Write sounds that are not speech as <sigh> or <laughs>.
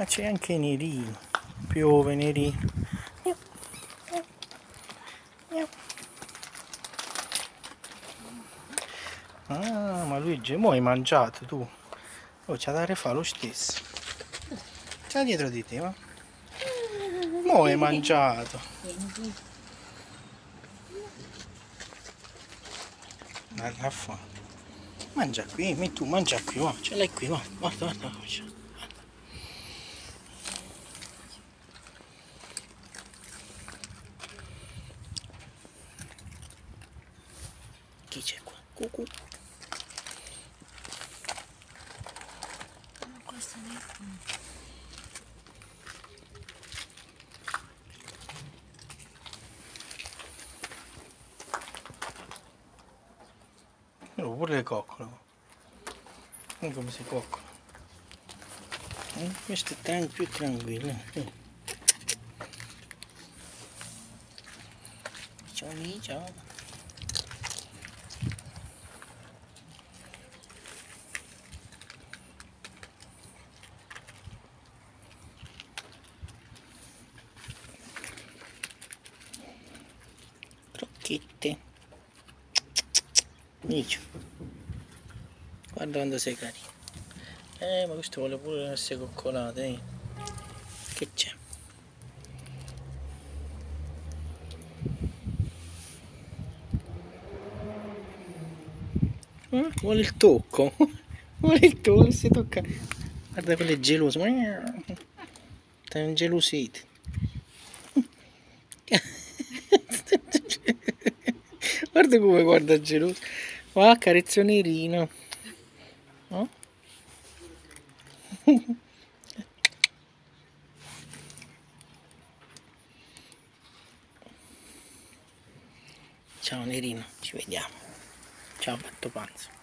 Ma c'è anche Nerino. Piove miau. Ah, ma Luigi, mo hai mangiato tu. Oh, c'ha da rifare lo stesso. Sta dietro di te, va? Mo hai mangiato. Guarda fa. Mangia qui, metti tu, mangia qui, va. Ce l'hai qui, va. Guarda, guarda, guarda. Chi c'è qua? Cucù. Questo è Oh, pure le coccole. Guarda come si coccola. Eh, questo è tran- più tranquillo. eh. Ciao lì, ciao. Crocchette. Micio. Guarda quando sei carino. Eh, ma questo vuole pure essere coccolato, eh. Che c'è? Eh, vuole il tocco. <laughs> Vuole il tocco, si tocca. Guarda quello è geloso. Stai ingelosito. Guarda come guarda geloso. Va, carezzo nerino. No? <laughs> Ciao Nerino, ci vediamo. Ciao Gatto Panzo.